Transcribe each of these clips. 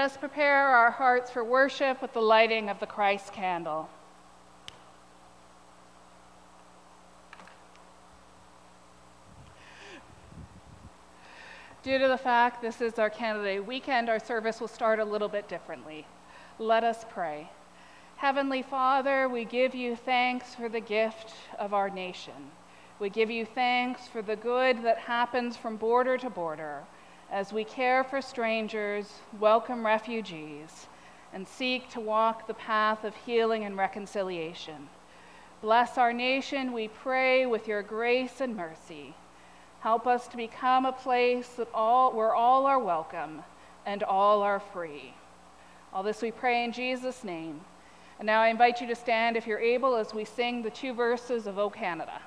us prepare our hearts for worship with the lighting of the Christ candle. Due to the fact this is our candidate weekend, our service will start a little bit differently. Let us pray. Heavenly Father, we give you thanks for the gift of our nation. We give you thanks for the good that happens from border to border as we care for strangers, welcome refugees, and seek to walk the path of healing and reconciliation. Bless our nation, we pray, with your grace and mercy. Help us to become a place that all, where all are welcome and all are free. All this we pray in Jesus' name. And now I invite you to stand if you're able as we sing the two verses of O Canada.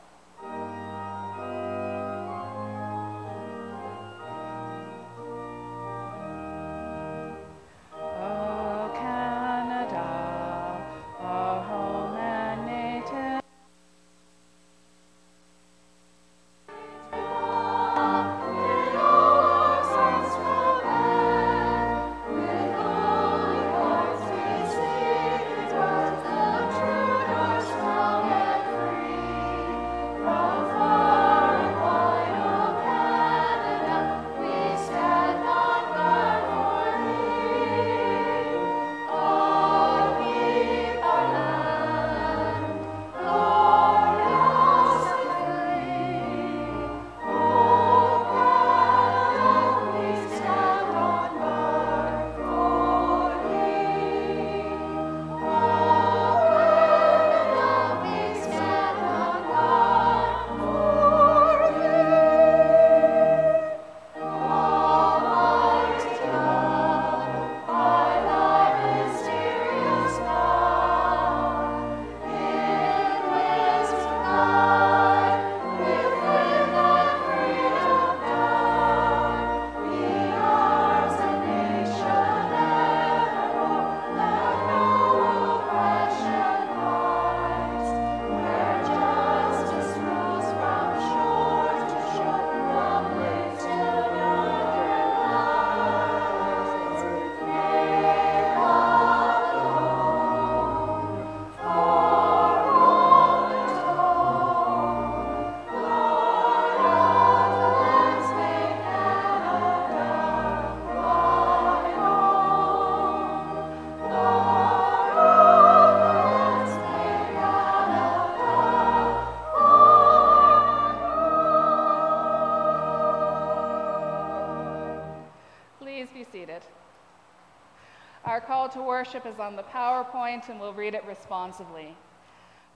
Worship is on the PowerPoint, and we'll read it responsively.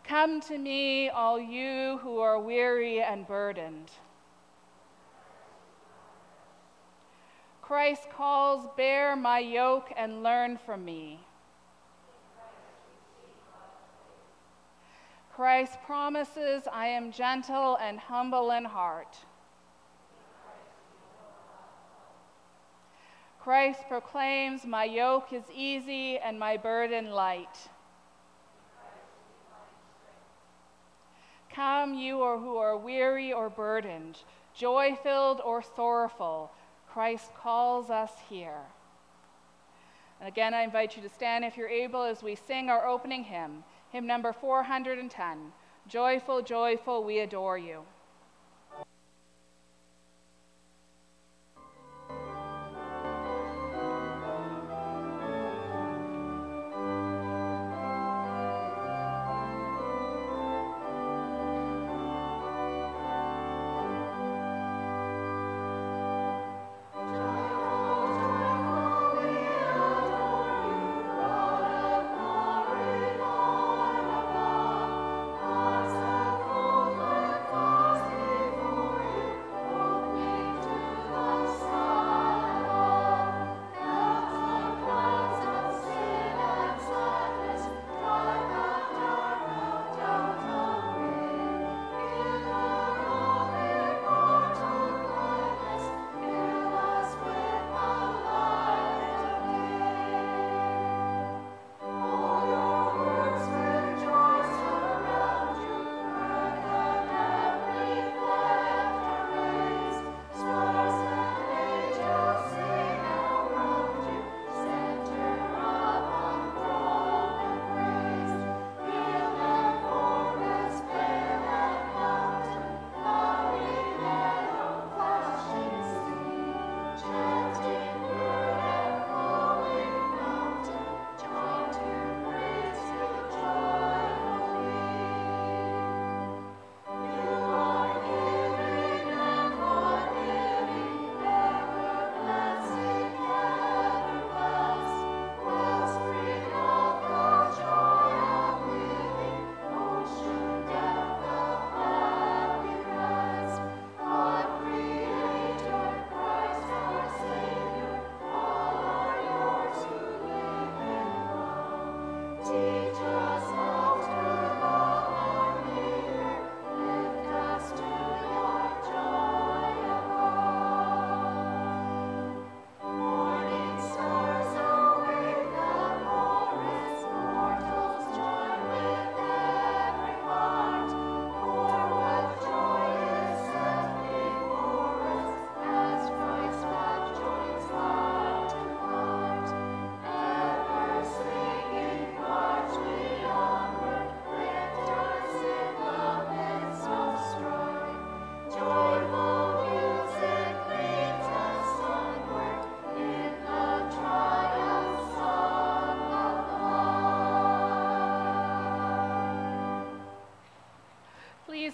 Come to me, all you who are weary and burdened. Christ calls, Bear my yoke and learn from me. Christ promises, I am gentle and humble in heart. Christ proclaims, My yoke is easy and my burden light. Come, you who are weary or burdened, joy filled or sorrowful, Christ calls us here. And again, I invite you to stand if you're able as we sing our opening hymn, hymn number 410 Joyful, Joyful, we adore you.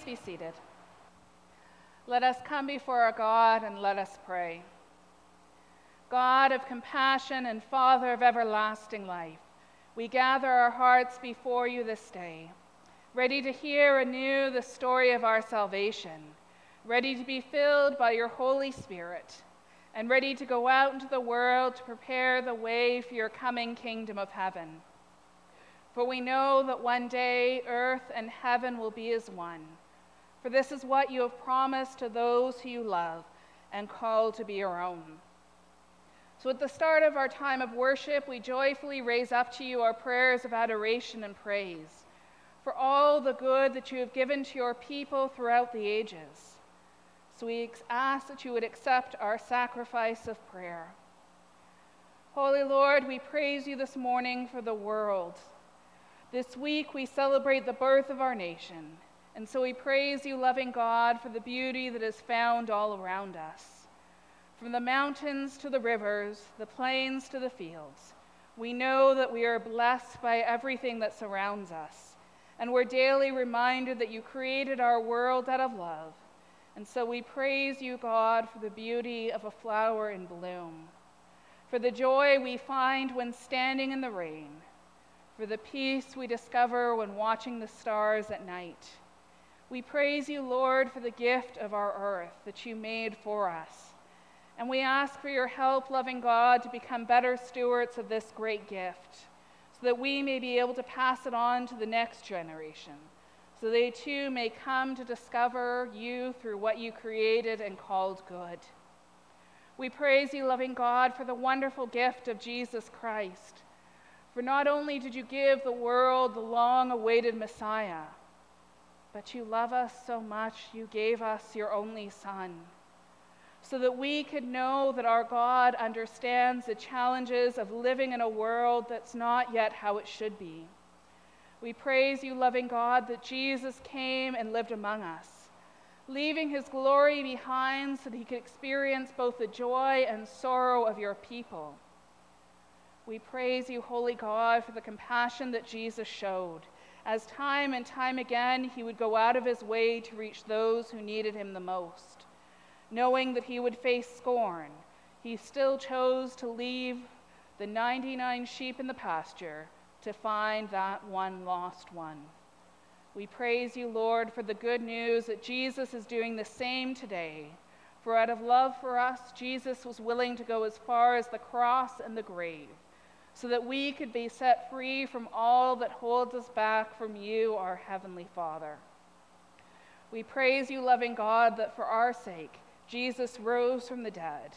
Be seated. Let us come before our God and let us pray. God of compassion and Father of everlasting life, we gather our hearts before you this day, ready to hear anew the story of our salvation, ready to be filled by your Holy Spirit, and ready to go out into the world to prepare the way for your coming kingdom of heaven. For we know that one day earth and heaven will be as one. For this is what you have promised to those who you love and call to be your own. So, at the start of our time of worship, we joyfully raise up to you our prayers of adoration and praise for all the good that you have given to your people throughout the ages. So, we ask that you would accept our sacrifice of prayer. Holy Lord, we praise you this morning for the world. This week we celebrate the birth of our nation, and so we praise you, loving God, for the beauty that is found all around us. From the mountains to the rivers, the plains to the fields, we know that we are blessed by everything that surrounds us, and we're daily reminded that you created our world out of love. And so we praise you, God, for the beauty of a flower in bloom, for the joy we find when standing in the rain for the peace we discover when watching the stars at night. We praise you, Lord, for the gift of our earth that you made for us. And we ask for your help, loving God, to become better stewards of this great gift, so that we may be able to pass it on to the next generation, so they too may come to discover you through what you created and called good. We praise you, loving God, for the wonderful gift of Jesus Christ for not only did you give the world the long awaited Messiah, but you love us so much you gave us your only Son, so that we could know that our God understands the challenges of living in a world that's not yet how it should be. We praise you, loving God, that Jesus came and lived among us, leaving his glory behind so that he could experience both the joy and sorrow of your people. We praise you, Holy God, for the compassion that Jesus showed. As time and time again he would go out of his way to reach those who needed him the most. Knowing that he would face scorn, he still chose to leave the 99 sheep in the pasture to find that one lost one. We praise you, Lord, for the good news that Jesus is doing the same today. For out of love for us, Jesus was willing to go as far as the cross and the grave so that we could be set free from all that holds us back from you, our Heavenly Father. We praise you, loving God, that for our sake, Jesus rose from the dead.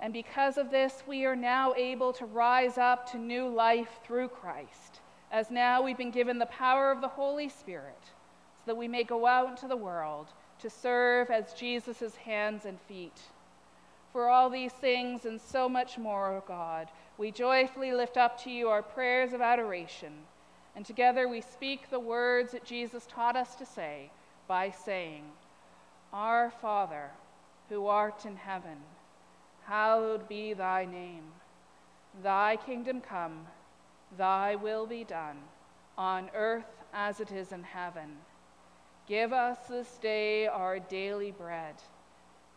And because of this, we are now able to rise up to new life through Christ, as now we've been given the power of the Holy Spirit, so that we may go out into the world to serve as Jesus' hands and feet. For all these things and so much more, O God, we joyfully lift up to you our prayers of adoration, and together we speak the words that Jesus taught us to say by saying, Our Father, who art in heaven, hallowed be thy name. Thy kingdom come, thy will be done, on earth as it is in heaven. Give us this day our daily bread,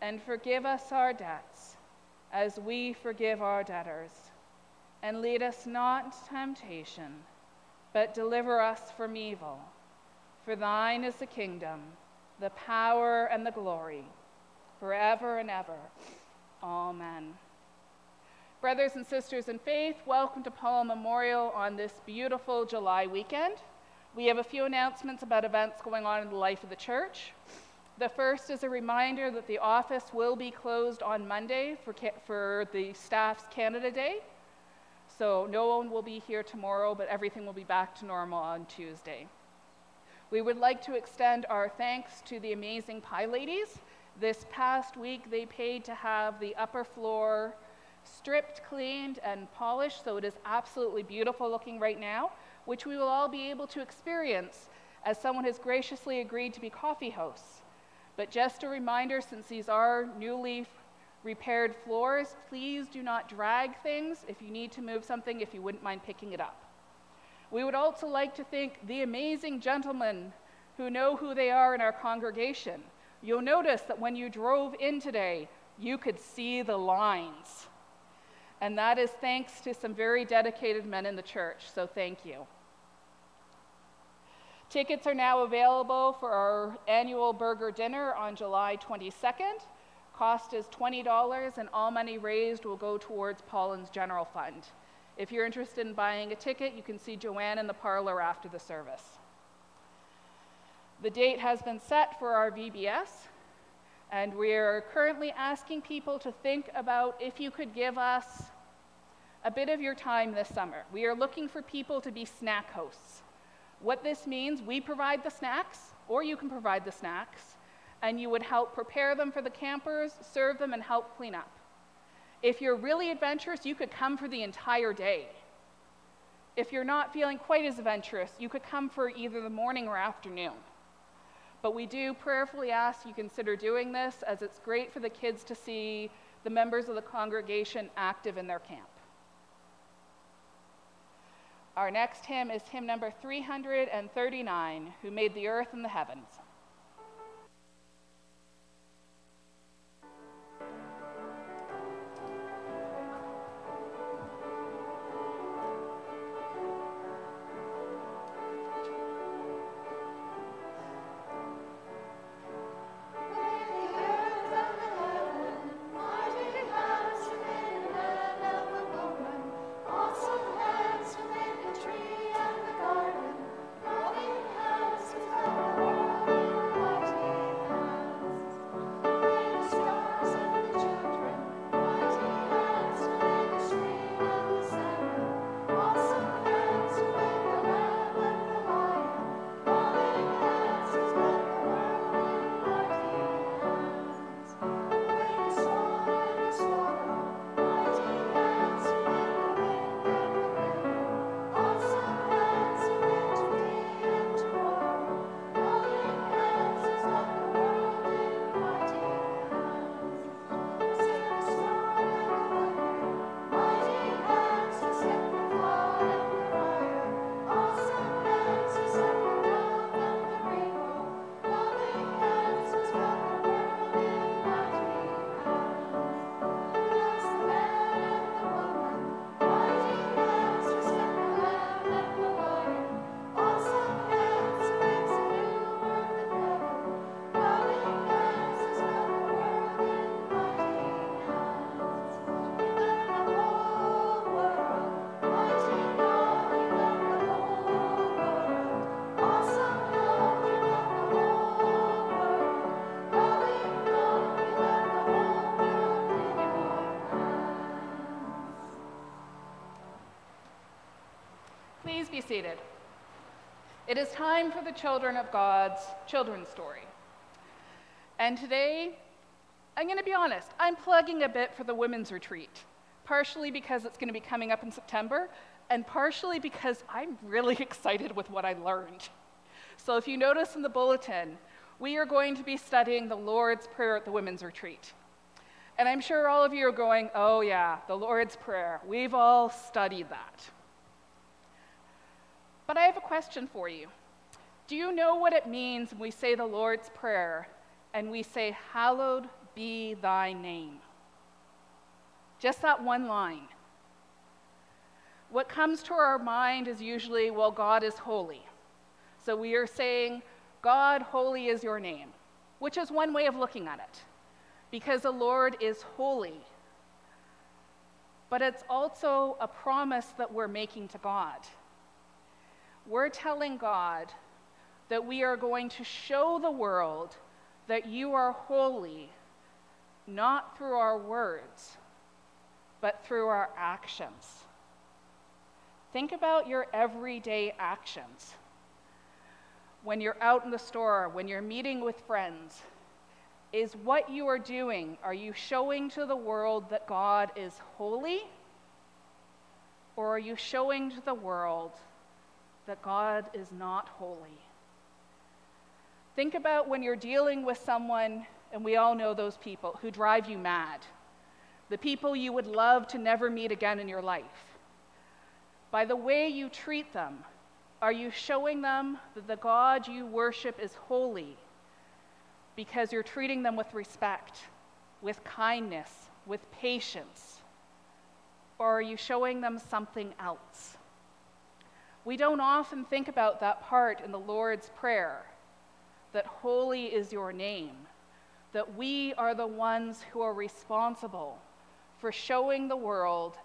and forgive us our debts, as we forgive our debtors and lead us not into temptation, but deliver us from evil. For thine is the kingdom, the power, and the glory, forever and ever. Amen. Brothers and sisters in faith, welcome to Paulin Memorial on this beautiful July weekend. We have a few announcements about events going on in the life of the church. The first is a reminder that the office will be closed on Monday for, for the staff's Canada Day. So no one will be here tomorrow, but everything will be back to normal on Tuesday. We would like to extend our thanks to the amazing pie ladies. This past week, they paid to have the upper floor stripped, cleaned, and polished, so it is absolutely beautiful looking right now, which we will all be able to experience as someone has graciously agreed to be coffee hosts. But just a reminder, since these are newly repaired floors, please do not drag things. If you need to move something, if you wouldn't mind picking it up. We would also like to thank the amazing gentlemen who know who they are in our congregation, you'll notice that when you drove in today, you could see the lines. And that is thanks to some very dedicated men in the church, so thank you. Tickets are now available for our annual burger dinner on July 22nd. Cost is $20, and all money raised will go towards Paulin's General Fund. If you're interested in buying a ticket, you can see Joanne in the parlor after the service. The date has been set for our VBS, and we're currently asking people to think about if you could give us a bit of your time this summer. We are looking for people to be snack hosts. What this means, we provide the snacks, or you can provide the snacks, and you would help prepare them for the campers, serve them, and help clean up. If you're really adventurous, you could come for the entire day. If you're not feeling quite as adventurous, you could come for either the morning or afternoon. But we do prayerfully ask you consider doing this as it's great for the kids to see the members of the congregation active in their camp. Our next hymn is hymn number 339 Who Made the Earth and the Heavens. Seated. It is time for the children of God's children's story. And today, I'm going to be honest, I'm plugging a bit for the women's retreat, partially because it's going to be coming up in September, and partially because I'm really excited with what I learned. So if you notice in the bulletin, we are going to be studying the Lord's Prayer at the women's retreat. And I'm sure all of you are going, oh, yeah, the Lord's Prayer. We've all studied that. But I have a question for you. Do you know what it means when we say the Lord's Prayer and we say, Hallowed be thy name? Just that one line. What comes to our mind is usually, well, God is holy. So we are saying, God, holy is your name, which is one way of looking at it, because the Lord is holy. But it's also a promise that we're making to God we're telling God that we are going to show the world that you are holy, not through our words, but through our actions. Think about your everyday actions. When you're out in the store, when you're meeting with friends, is what you are doing, are you showing to the world that God is holy? Or are you showing to the world that God is not holy. Think about when you're dealing with someone, and we all know those people, who drive you mad, the people you would love to never meet again in your life. By the way you treat them, Are you showing them that the God you worship is holy because you're treating them with respect, with kindness, with patience? Or are you showing them something else? We don't often think about that part in the Lord's Prayer that holy is your name, that we are the ones who are responsible for showing the world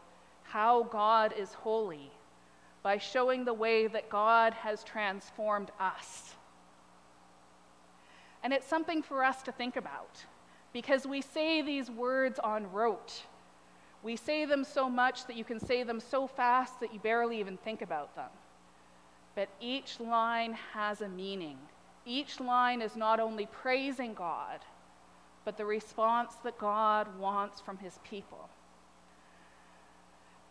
how God is holy by showing the way that God has transformed us. And it's something for us to think about because we say these words on rote. We say them so much that you can say them so fast that you barely even think about them. But each line has a meaning. Each line is not only praising God, but the response that God wants from his people.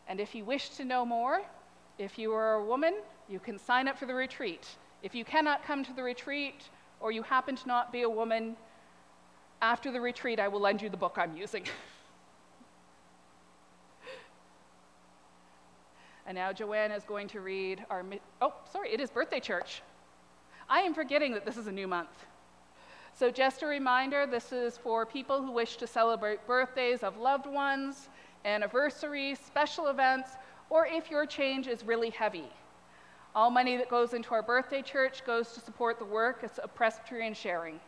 And if you wish to know more, if you are a woman, you can sign up for the retreat. If you cannot come to the retreat, or you happen to not be a woman, after the retreat, I will lend you the book I'm using. and now Joanne is going to read our. Oh, sorry, it is birthday church. I am forgetting that this is a new month. So, just a reminder this is for people who wish to celebrate birthdays of loved ones, anniversaries, special events, or if your change is really heavy. All money that goes into our birthday church goes to support the work of Presbyterian Sharing.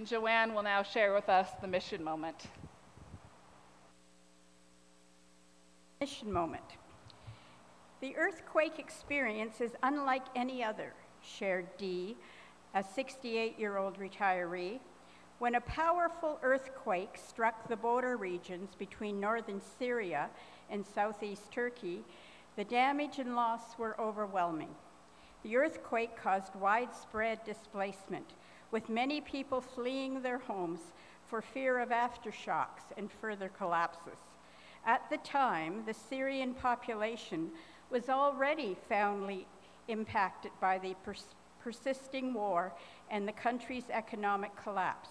And Joanne will now share with us the mission moment. Mission moment. The earthquake experience is unlike any other, shared Dee, a 68 year old retiree. When a powerful earthquake struck the border regions between northern Syria and southeast Turkey, the damage and loss were overwhelming. The earthquake caused widespread displacement, with many people fleeing their homes for fear of aftershocks and further collapses. At the time, the Syrian population was already foundly impacted by the pers- persisting war and the country's economic collapse.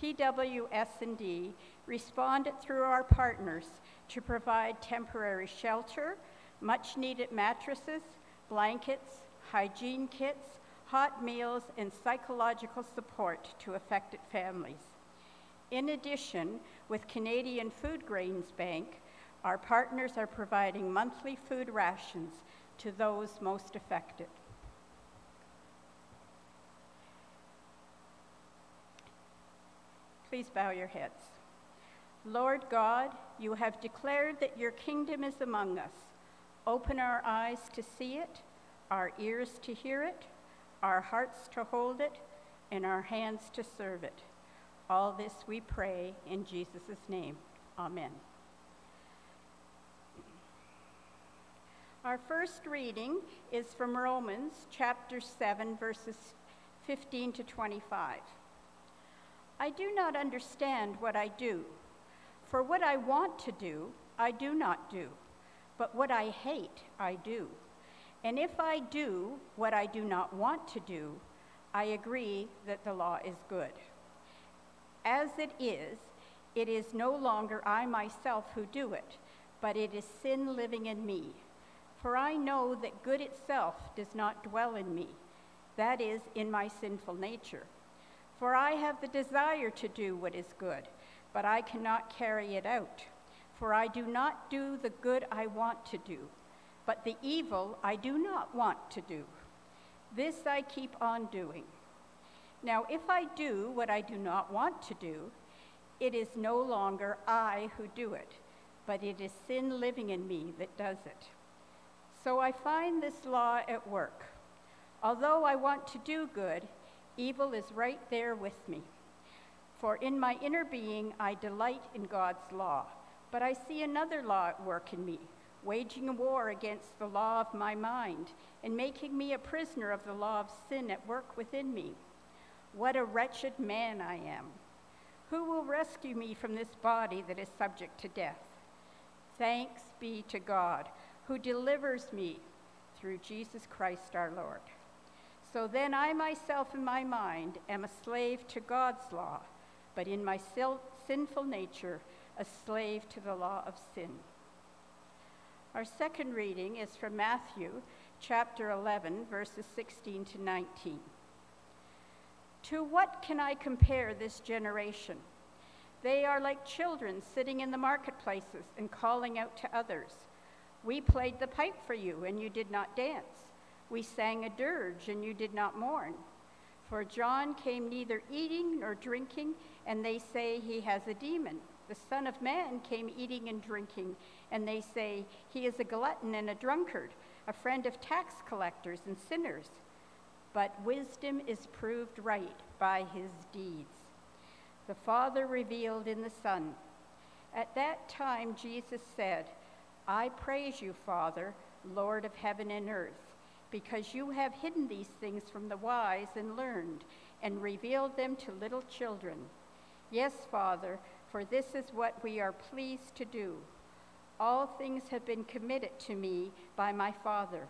PWS&D responded through our partners to provide temporary shelter, much needed mattresses, blankets, hygiene kits, hot meals, and psychological support to affected families. In addition, with Canadian Foodgrains Bank, our partners are providing monthly food rations to those most affected. Please bow your heads. Lord God, you have declared that your kingdom is among us. Open our eyes to see it, our ears to hear it, our hearts to hold it, and our hands to serve it. All this we pray in Jesus' name. Amen. Our first reading is from Romans chapter 7, verses 15 to 25. I do not understand what I do, for what I want to do, I do not do, but what I hate, I do. And if I do what I do not want to do, I agree that the law is good. As it is, it is no longer I myself who do it, but it is sin living in me. For I know that good itself does not dwell in me, that is, in my sinful nature. For I have the desire to do what is good, but I cannot carry it out. For I do not do the good I want to do, but the evil I do not want to do. This I keep on doing. Now, if I do what I do not want to do, it is no longer I who do it, but it is sin living in me that does it. So I find this law at work. Although I want to do good, evil is right there with me. For in my inner being I delight in God's law, but I see another law at work in me, waging a war against the law of my mind and making me a prisoner of the law of sin at work within me. What a wretched man I am! Who will rescue me from this body that is subject to death? Thanks be to God, who delivers me through Jesus Christ our Lord. So then I myself in my mind am a slave to God's law, but in my sinful nature, a slave to the law of sin. Our second reading is from Matthew chapter 11, verses 16 to 19. To what can I compare this generation? They are like children sitting in the marketplaces and calling out to others. We played the pipe for you, and you did not dance. We sang a dirge, and you did not mourn. For John came neither eating nor drinking, and they say he has a demon. The Son of Man came eating and drinking, and they say he is a glutton and a drunkard, a friend of tax collectors and sinners but wisdom is proved right by his deeds. The Father revealed in the Son. At that time, Jesus said, I praise you, Father, Lord of heaven and earth, because you have hidden these things from the wise and learned, and revealed them to little children. Yes, Father, for this is what we are pleased to do. All things have been committed to me by my Father.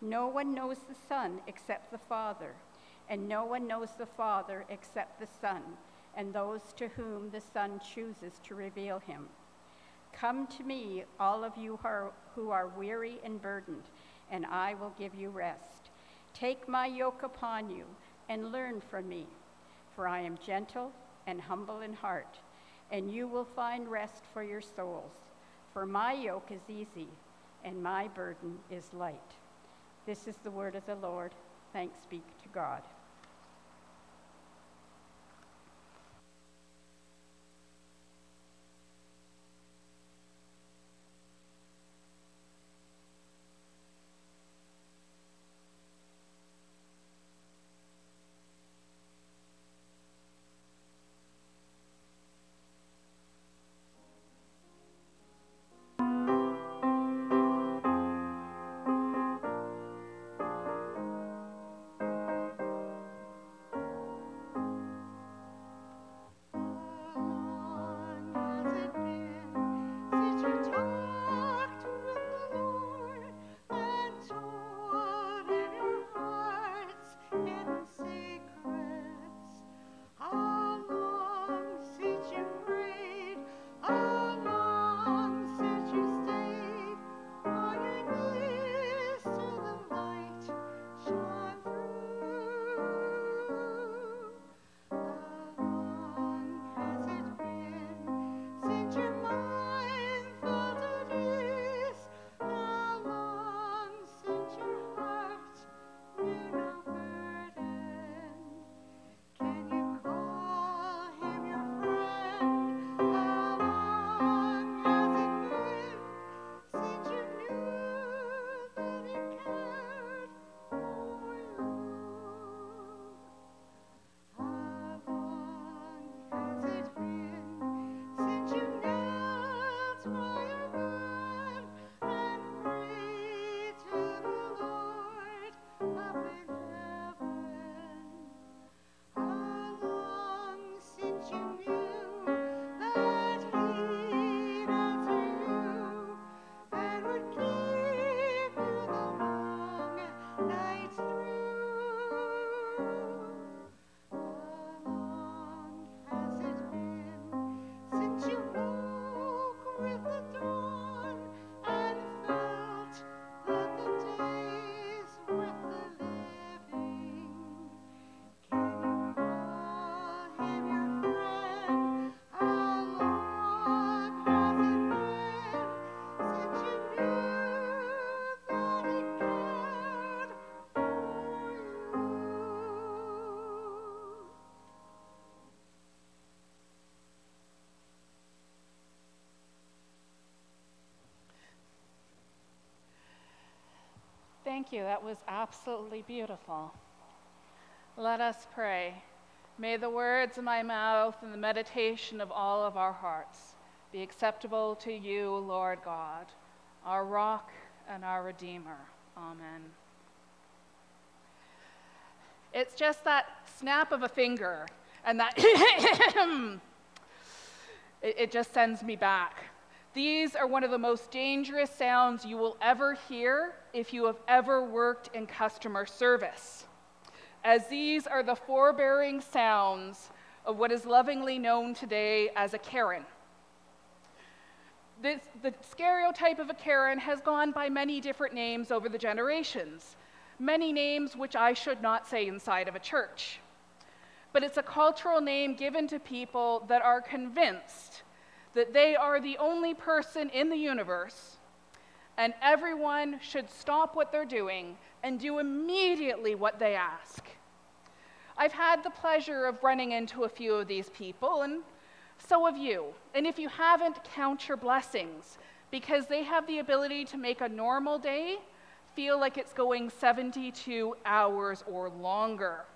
No one knows the Son except the Father, and no one knows the Father except the Son, and those to whom the Son chooses to reveal him. Come to me, all of you who are weary and burdened, and I will give you rest. Take my yoke upon you and learn from me, for I am gentle and humble in heart, and you will find rest for your souls. For my yoke is easy, and my burden is light. This is the word of the Lord. Thanks be to God. Thank you. That was absolutely beautiful. Let us pray. May the words of my mouth and the meditation of all of our hearts be acceptable to you, Lord God, our rock and our Redeemer. Amen. It's just that snap of a finger and that it, it just sends me back. These are one of the most dangerous sounds you will ever hear if you have ever worked in customer service, as these are the forbearing sounds of what is lovingly known today as a Karen. This, the stereotype of a Karen has gone by many different names over the generations, many names which I should not say inside of a church. But it's a cultural name given to people that are convinced that they are the only person in the universe and everyone should stop what they're doing and do immediately what they ask. I've had the pleasure of running into a few of these people, and so have you. And if you haven't, count your blessings, because they have the ability to make a normal day feel like it's going 72 hours or longer.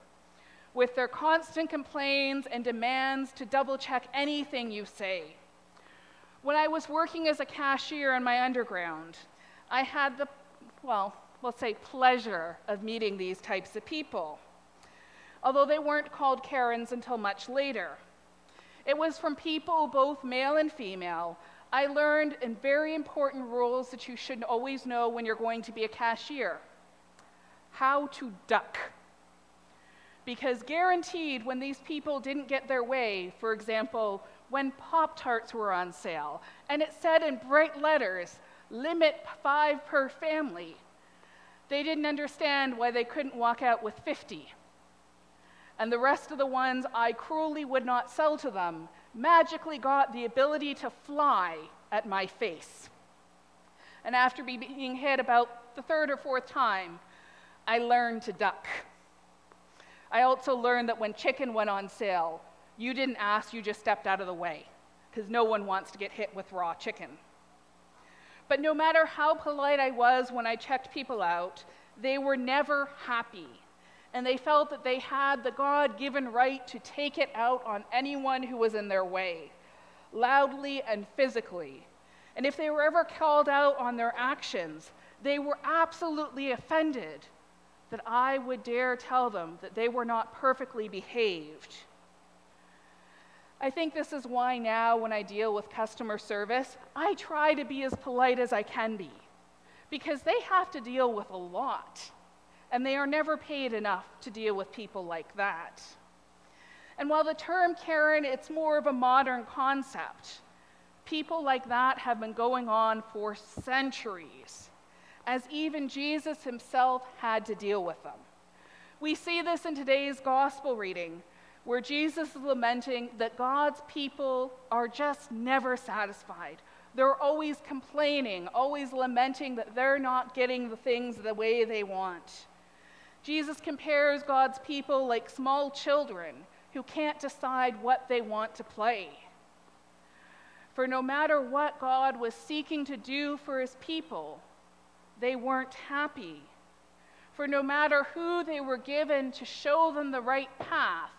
With their constant complaints and demands to double check anything you say. When I was working as a cashier in my underground, I had the, well, let's say, pleasure of meeting these types of people, although they weren't called Karens until much later. It was from people, both male and female, I learned in very important rules that you should always know when you're going to be a cashier how to duck. Because guaranteed, when these people didn't get their way, for example, when Pop Tarts were on sale, and it said in bright letters, limit five per family. They didn't understand why they couldn't walk out with 50. And the rest of the ones I cruelly would not sell to them magically got the ability to fly at my face. And after being hit about the third or fourth time, I learned to duck. I also learned that when chicken went on sale, you didn't ask, you just stepped out of the way, because no one wants to get hit with raw chicken. But no matter how polite I was when I checked people out, they were never happy. And they felt that they had the God given right to take it out on anyone who was in their way, loudly and physically. And if they were ever called out on their actions, they were absolutely offended that I would dare tell them that they were not perfectly behaved. I think this is why now, when I deal with customer service, I try to be as polite as I can be because they have to deal with a lot and they are never paid enough to deal with people like that. And while the term Karen, it's more of a modern concept, people like that have been going on for centuries, as even Jesus himself had to deal with them. We see this in today's gospel reading where Jesus is lamenting that God's people are just never satisfied. They're always complaining, always lamenting that they're not getting the things the way they want. Jesus compares God's people like small children who can't decide what they want to play. For no matter what God was seeking to do for his people, they weren't happy. For no matter who they were given to show them the right path,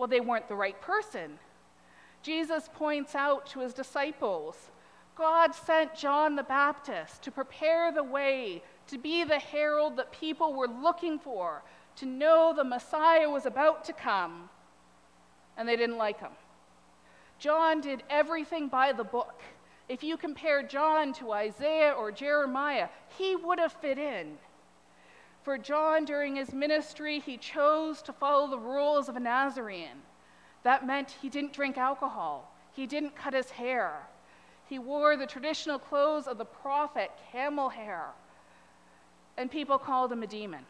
well, they weren't the right person. Jesus points out to his disciples God sent John the Baptist to prepare the way, to be the herald that people were looking for, to know the Messiah was about to come, and they didn't like him. John did everything by the book. If you compare John to Isaiah or Jeremiah, he would have fit in. For John, during his ministry, he chose to follow the rules of a Nazarene. That meant he didn't drink alcohol, he didn't cut his hair. He wore the traditional clothes of the prophet, camel hair. And people called him a demon.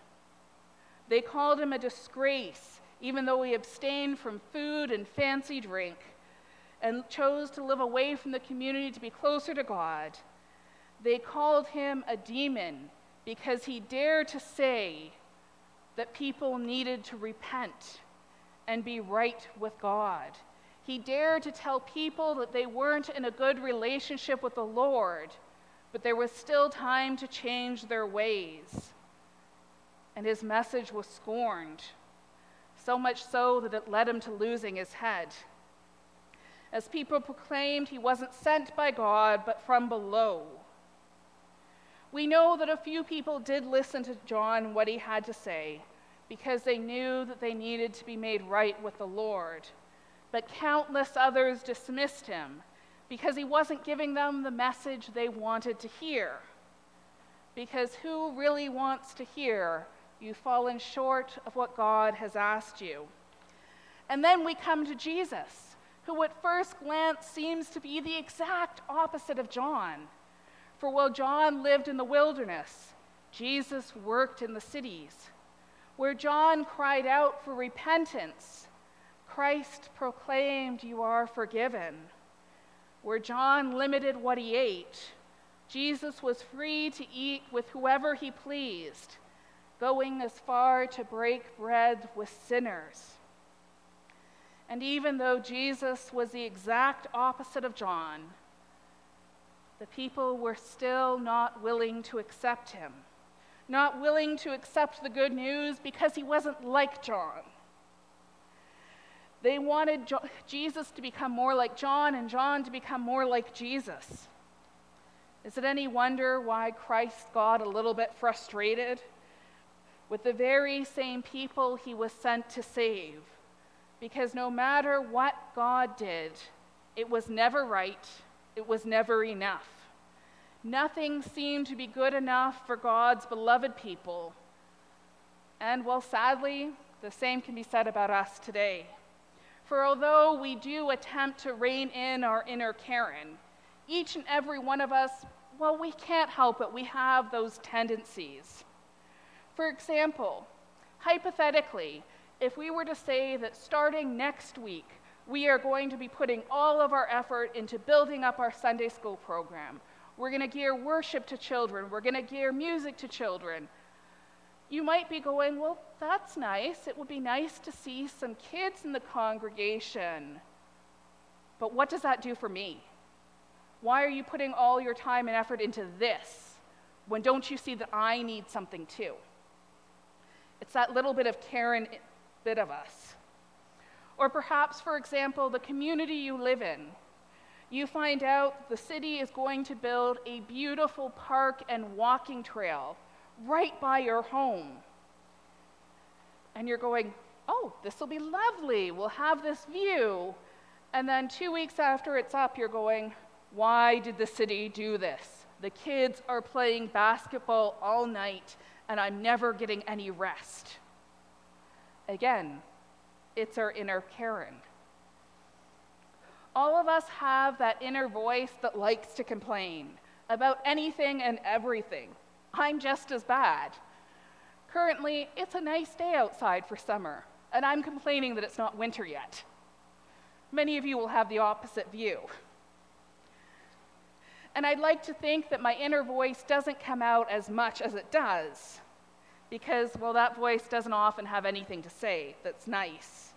They called him a disgrace, even though he abstained from food and fancy drink and chose to live away from the community to be closer to God. They called him a demon because he dared to say that people needed to repent and be right with God. He dared to tell people that they weren't in a good relationship with the Lord but there was still time to change their ways. And his message was scorned, so much so that it led him to losing his head. As people proclaimed, he wasn't sent by God, but from below. We know that a few people did listen to John what he had to say because they knew that they needed to be made right with the Lord. But countless others dismissed him because he wasn't giving them the message they wanted to hear. Because who really wants to hear, you've fallen short of what God has asked you? And then we come to Jesus, who at first glance seems to be the exact opposite of John. For while John lived in the wilderness, Jesus worked in the cities. Where John cried out for repentance, Christ proclaimed, You are forgiven where John limited what he ate, Jesus was free to eat with whoever he pleased, going as far to break bread with sinners. And even though Jesus was the exact opposite of John, the people were still not willing to accept him, not willing to accept the good news because he wasn't like John. They wanted jo- Jesus to become more like John and John to become more like Jesus. Is it any wonder why Christ got a little bit frustrated with the very same people he was sent to save? Because no matter what God did, it was never right, it was never enough. Nothing seemed to be good enough for God's beloved people. And well, sadly, the same can be said about us today. For although we do attempt to rein in our inner Karen, each and every one of us, well, we can't help it. We have those tendencies. For example, hypothetically, if we were to say that starting next week, we are going to be putting all of our effort into building up our Sunday school program. We're going to gear worship to children. We're going to gear music to children you might be going, Well, that's nice. It would be nice to see some kids in the congregation. But what does that do for me? Why are you putting all your time and effort into this when don't you see that I need something too? It's that little bit of Karen bit of us. Or perhaps, for example, the community you live in. You find out the city is going to build a beautiful park and walking trail right by your home. And you're going, oh, this will be lovely. We'll have this view. And then two weeks after it's up, you're going, why did the city do this? The kids are playing basketball all night, and I'm never getting any rest. Again, it's our inner Karen. All of us have that inner voice that likes to complain about anything and everything. I'm just as bad. Currently, it's a nice day outside for summer, and I'm complaining that it's not winter yet. Many of you will have the opposite view. And I'd like to think that my inner voice doesn't come out as much as it does, because, well, that voice doesn't often have anything to say that's nice.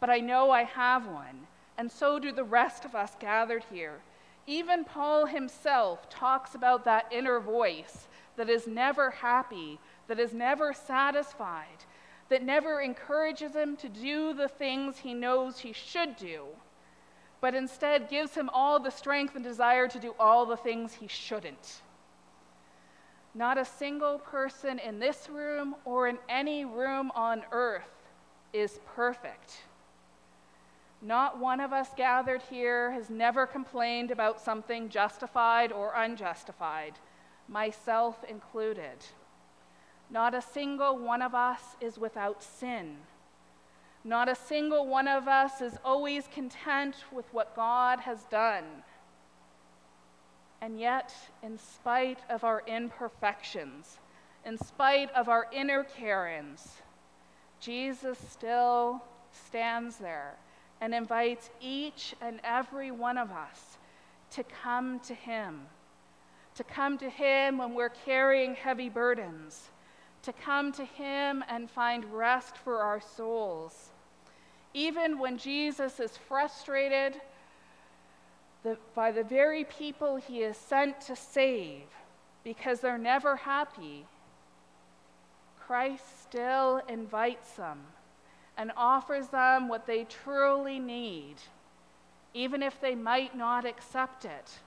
But I know I have one, and so do the rest of us gathered here even Paul himself talks about that inner voice that is never happy, that is never satisfied, that never encourages him to do the things he knows he should do, but instead gives him all the strength and desire to do all the things he shouldn't. Not a single person in this room or in any room on earth is perfect. Not one of us gathered here has never complained about something justified or unjustified, myself included. Not a single one of us is without sin. Not a single one of us is always content with what God has done. And yet, in spite of our imperfections, in spite of our inner Karens, Jesus still stands there and invites each and every one of us to come to Him. To come to Him when we're carrying heavy burdens. To come to Him and find rest for our souls. Even when Jesus is frustrated by the very people he is sent to save because they're never happy, Christ still invites them and offers them what they truly need, even if they might not accept it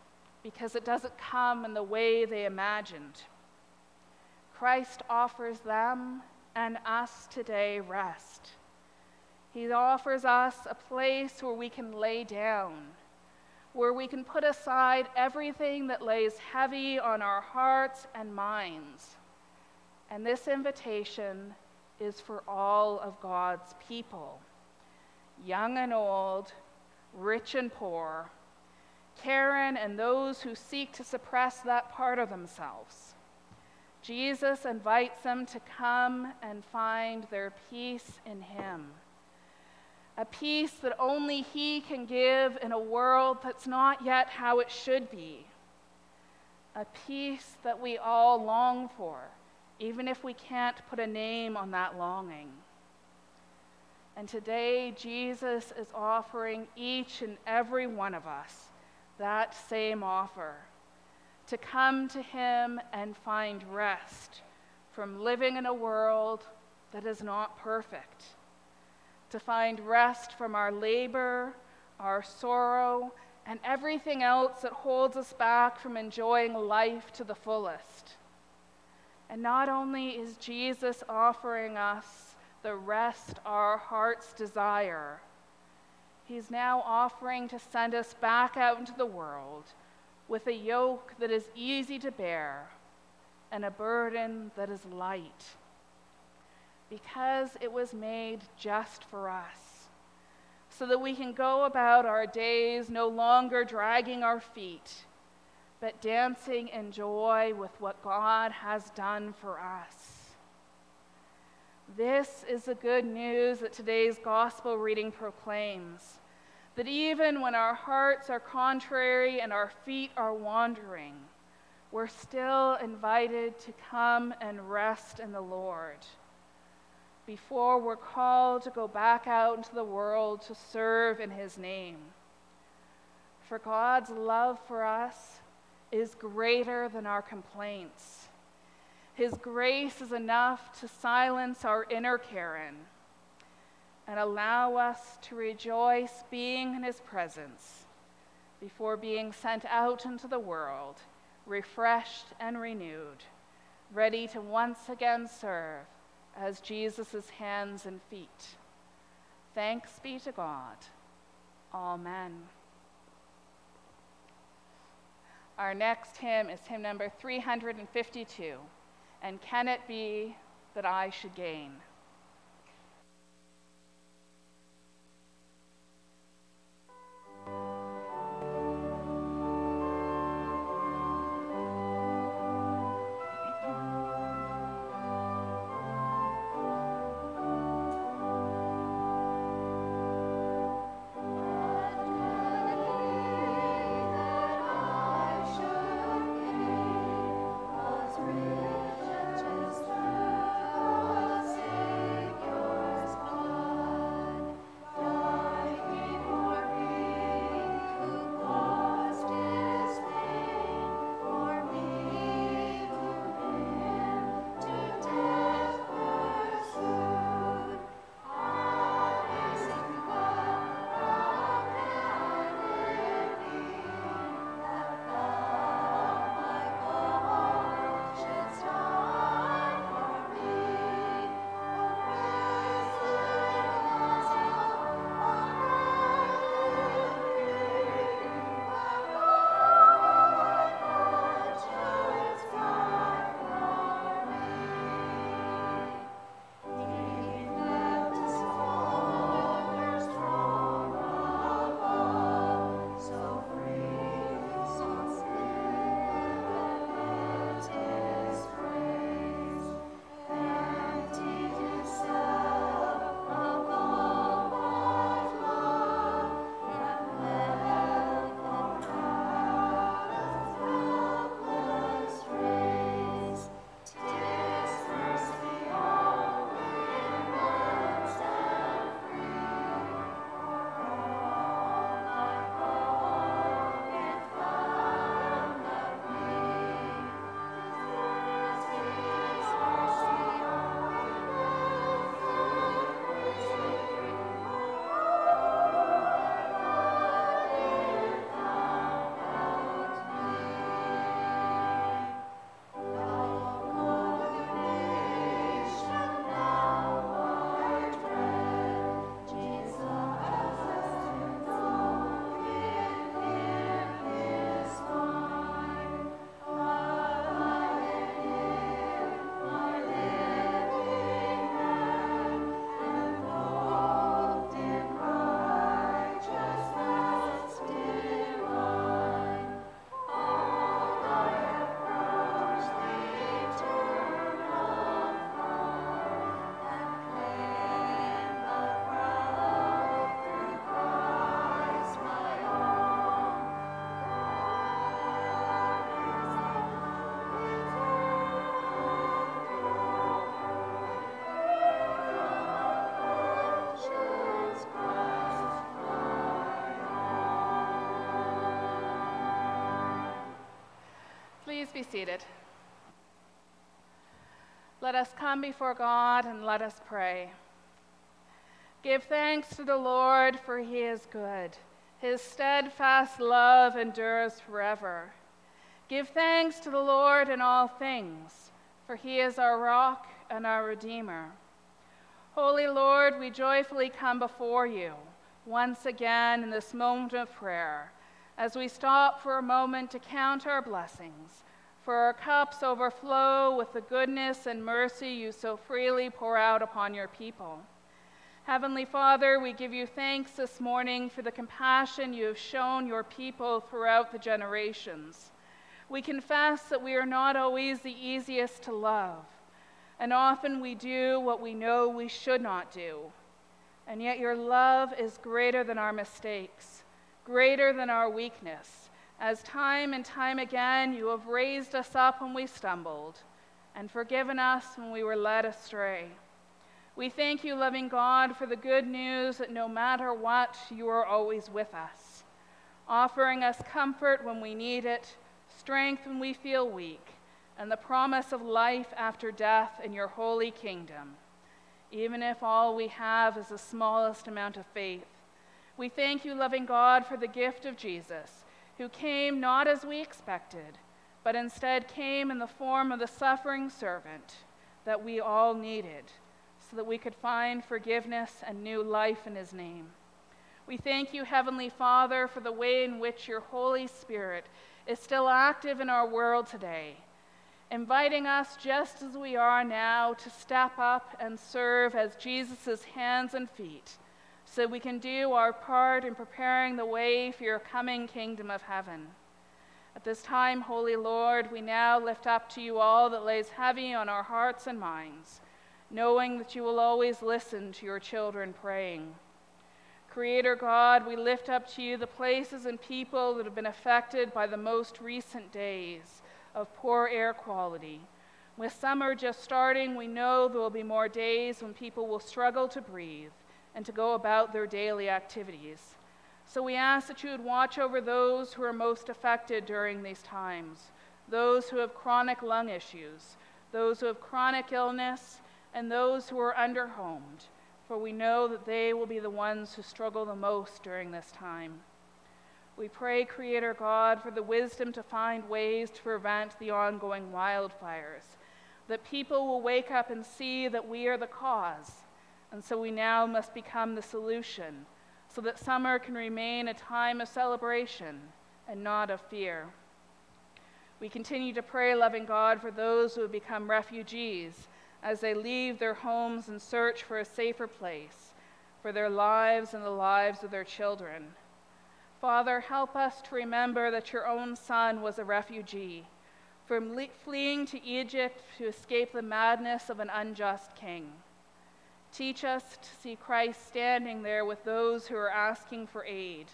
because it doesn't come in the way they imagined. Christ offers them and us today rest. He offers us a place where we can lay down, where we can put aside everything that lays heavy on our hearts and minds. And this invitation is for all of God's people, young and old, rich and poor, Karen and those who seek to suppress that part of themselves. Jesus invites them to come and find their peace in Him. A peace that only He can give in a world that's not yet how it should be. A peace that we all long for, even if we can't put a name on that longing. And today, Jesus is offering each and every one of us that same offer to come to Him and find rest from living in a world that is not perfect, to find rest from our labor, our sorrow, and everything else that holds us back from enjoying life to the fullest. And not only is Jesus offering us the rest our hearts desire, He's now offering to send us back out into the world with a yoke that is easy to bear and a burden that is light. Because it was made just for us, so that we can go about our days no longer dragging our feet, but dancing in joy with what God has done for us. This is the good news that today's gospel reading proclaims that even when our hearts are contrary and our feet are wandering, we're still invited to come and rest in the Lord before we're called to go back out into the world to serve in His name. For God's love for us is greater than our complaints. His grace is enough to silence our inner Karen and allow us to rejoice being in his presence before being sent out into the world, refreshed and renewed, ready to once again serve as Jesus' hands and feet. Thanks be to God. Amen. Our next hymn is hymn number 352 And Can It Be That I Should Gain? Please be seated. Let us come before God and let us pray. Give thanks to the Lord, for he is good. His steadfast love endures forever. Give thanks to the Lord in all things, for he is our rock and our Redeemer. Holy Lord, we joyfully come before you once again in this moment of prayer as we stop for a moment to count our blessings, for our cups overflow with the goodness and mercy you so freely pour out upon your people. Heavenly Father, we give you thanks this morning for the compassion you have shown your people throughout the generations. We confess that we are not always the easiest to love, and often we do what we know we should not do. And yet your love is greater than our mistakes, greater than our weakness, as time and time again you have raised us up when we stumbled and forgiven us when we were led astray. We thank you, loving God, for the good news that no matter what, you are always with us, offering us comfort when we need it, strength when we feel weak, and the promise of life after death in your holy kingdom, even if all we have is the smallest amount of faith. We thank you, loving God, for the gift of Jesus, who came not as we expected, but instead came in the form of the suffering servant that we all needed so that we could find forgiveness and new life in his name. We thank you, Heavenly Father, for the way in which your Holy Spirit is still active in our world today, inviting us just as we are now to step up and serve as Jesus' hands and feet, so we can do our part in preparing the way for your coming kingdom of heaven. At this time, Holy Lord, we now lift up to you all that lays heavy on our hearts and minds knowing that you will always listen to your children praying. Creator God, we lift up to you the places and people that have been affected by the most recent days of poor air quality. With summer just starting, we know there will be more days when people will struggle to breathe and to go about their daily activities. So we ask that you would watch over those who are most affected during these times, those who have chronic lung issues, those who have chronic illness, and those who are underhomed, for we know that they will be the ones who struggle the most during this time. We pray, Creator God, for the wisdom to find ways to prevent the ongoing wildfires, that people will wake up and see that we are the cause, and so we now must become the solution, so that summer can remain a time of celebration and not of fear. We continue to pray, loving God, for those who have become refugees as they leave their homes and search for a safer place for their lives and the lives of their children. Father, help us to remember that your own son was a refugee, from fleeing to Egypt to escape the madness of an unjust king. Teach us to see Christ standing there with those who are asking for aid,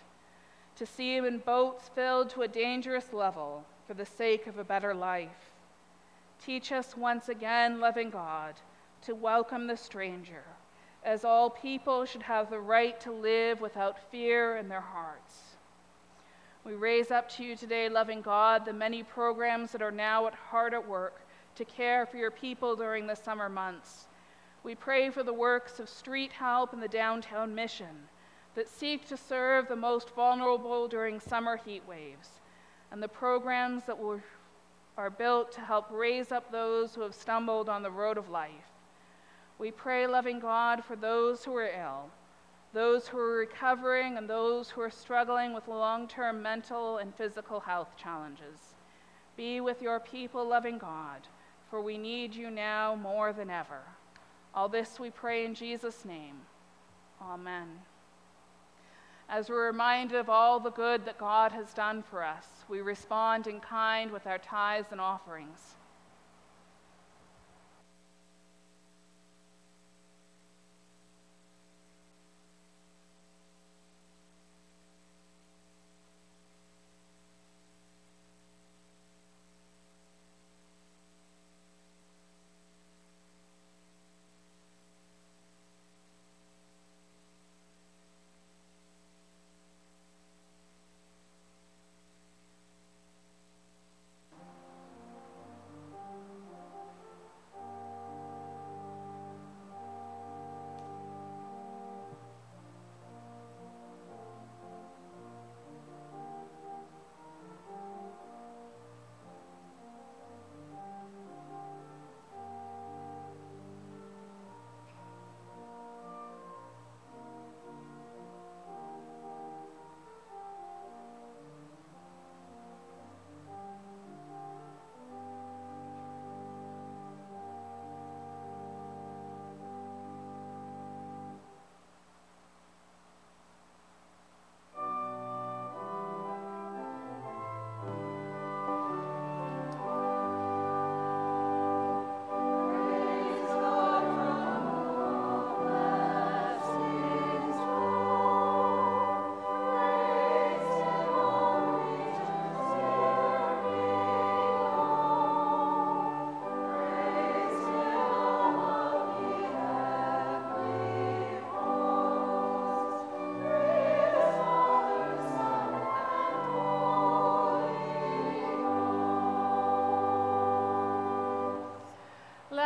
to see him in boats filled to a dangerous level for the sake of a better life. Teach us once again, loving God, to welcome the stranger, as all people should have the right to live without fear in their hearts. We raise up to you today, loving God, the many programs that are now at hard at work to care for your people during the summer months. We pray for the works of Street Help and the Downtown Mission that seek to serve the most vulnerable during summer heat waves, and the programs that are built to help raise up those who have stumbled on the road of life. We pray, loving God, for those who are ill, those who are recovering, and those who are struggling with long term mental and physical health challenges. Be with your people, loving God, for we need you now more than ever. All this we pray in Jesus' name. Amen as we're reminded of all the good that God has done for us, we respond in kind with our tithes and offerings.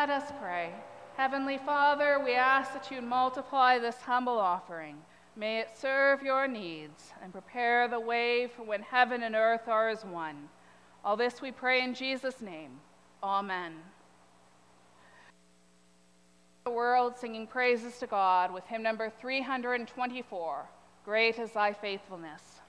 Let us pray. Heavenly Father, we ask that you multiply this humble offering. May it serve your needs and prepare the way for when heaven and earth are as one. All this we pray in Jesus' name. Amen. The world singing praises to God with hymn number 324 Great is thy faithfulness.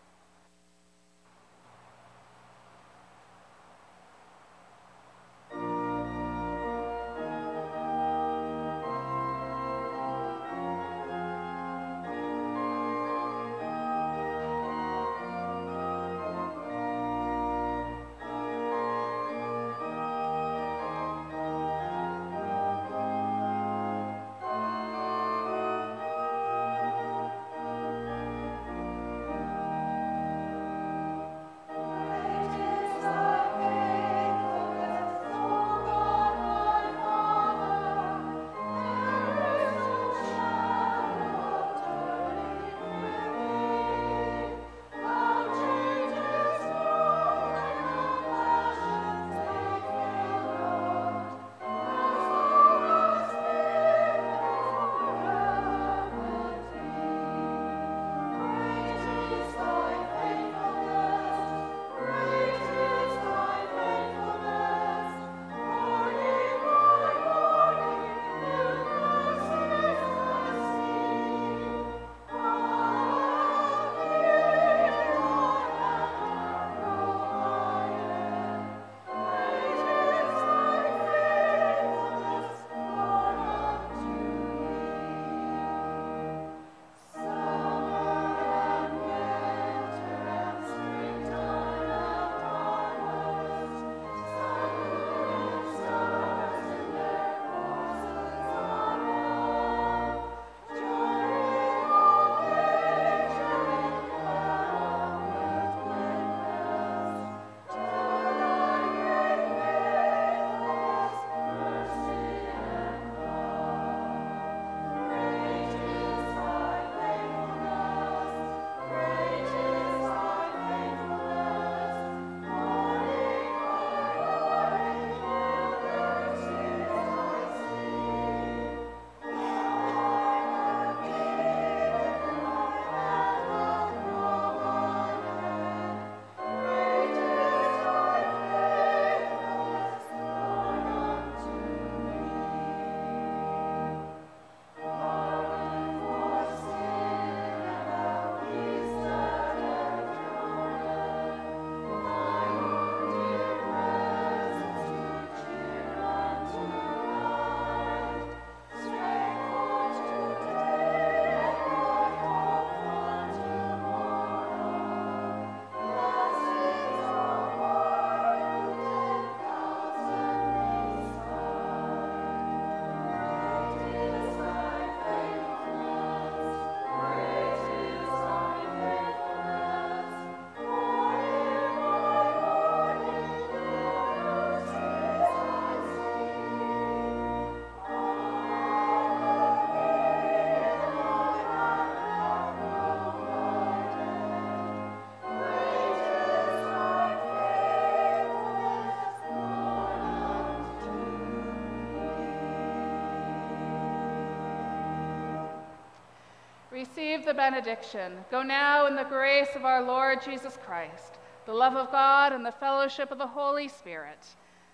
Receive the benediction. Go now in the grace of our Lord Jesus Christ, the love of God, and the fellowship of the Holy Spirit,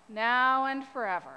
now and forever.